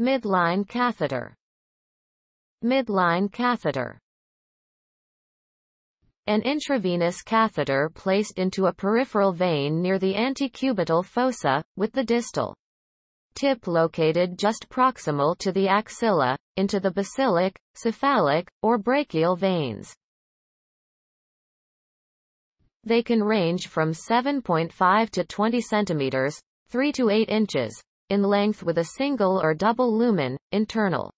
Midline catheter. Midline catheter. An intravenous catheter placed into a peripheral vein near the antecubital fossa, with the distal tip located just proximal to the axilla, into the basilic, cephalic, or brachial veins. They can range from 7.5 to 20 centimeters, 3 to 8 inches, in length with a single or double lumen, internal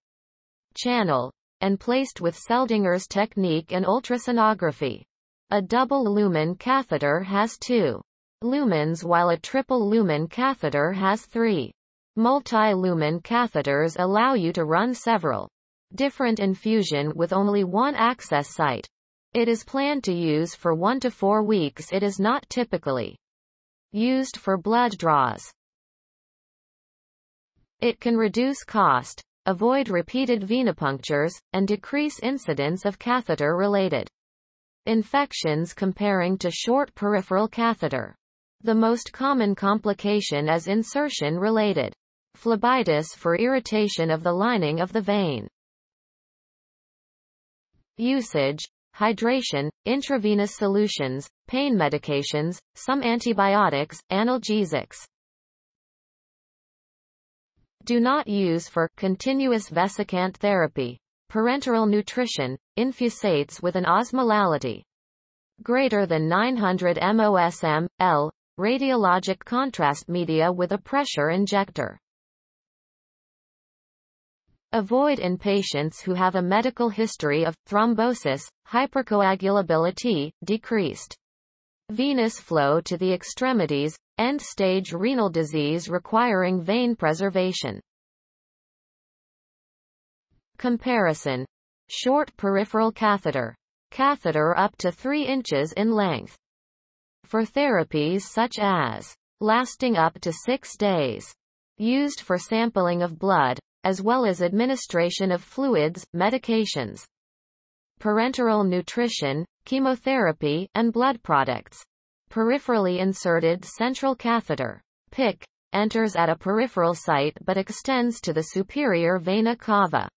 channel, and placed with Seldinger's technique and ultrasonography. A double lumen catheter has two lumens while a triple lumen catheter has three. Multi-lumen catheters allow you to run several different infusion with only one access site. It is planned to use for one to four weeks it is not typically used for blood draws. It can reduce cost, avoid repeated venipunctures, and decrease incidence of catheter-related infections comparing to short peripheral catheter. The most common complication is insertion-related phlebitis for irritation of the lining of the vein. Usage hydration, intravenous solutions, pain medications, some antibiotics, analgesics. Do not use for continuous vesicant therapy. Parenteral nutrition, infusates with an osmolality greater than 900 mosm, L, radiologic contrast media with a pressure injector. Avoid in patients who have a medical history of thrombosis, hypercoagulability, decreased venous flow to the extremities, end-stage renal disease requiring vein preservation. Comparison. Short peripheral catheter. Catheter up to 3 inches in length. For therapies such as lasting up to 6 days. Used for sampling of blood, as well as administration of fluids, medications, parenteral nutrition, chemotherapy, and blood products. Peripherally inserted central catheter, PICC, enters at a peripheral site but extends to the superior vena cava.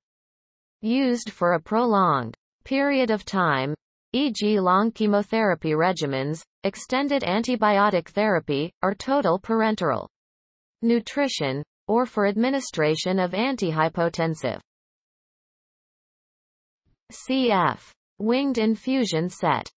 Used for a prolonged period of time, e.g. long chemotherapy regimens, extended antibiotic therapy, or total parenteral nutrition, or for administration of antihypotensive. Cf. Winged infusion set